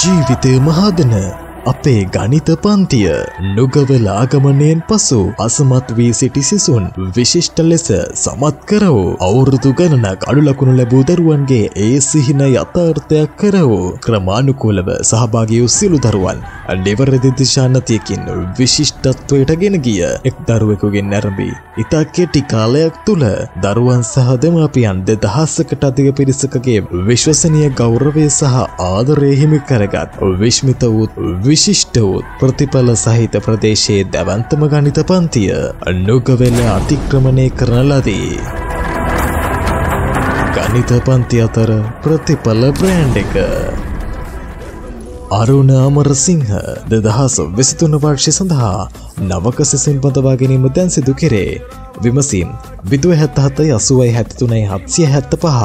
ජීවිතය මහදන අපේ ගනිත පන්තිය. නුගවල ආගමනයෙන් පසු අසමත් වී සිටි සිසුන් විශිෂ්ට ලෙස සමත් කර වූ අවුරුදු ගණනක් අඩු ලකුණු ලැබූ දරුවන්ගේ ඒ සිහින යථාර්ථයක් කර වූ ක්‍රමානුකූලව සහභාගී වූ සියලු දරුවන් නිවැරදි දිශානතියකින් විශිෂ්ටත්වයට ගෙන ගිය එක් දරුවෙකුගෙන් නැරඹී ඉතා කෙටි කාලයක් තුළ දරුවන් සහ දෙමාපියන් දෙදහස්සකට අධික පිරිසකගේ විශ්වසනය ගෞරවය සහ ආදරය හිමි කරගත් විශ්මිත වූ විශිෂ්ට වූ ප්‍රතිඵල සහිත ප්‍රදේශයේ දැවන්තම ගනිත පන්තිය නුගවෙල අතික්‍රමණය කරන ලදී. ගනිත පන්ති අතර ප්‍රතිඵල බ්‍රෑන්් එක. අරුණ අමරසිංහ දෙදහස විසිතුන වර්ෂය සඳහා නවක සිසින් පඳවා ගැනීම දැන් සිදු කෙරේ. විමසීම් විදුව හැත්තහතයි අසුවයි හැත්තතුනයි හත්සිය හැත්ත පහ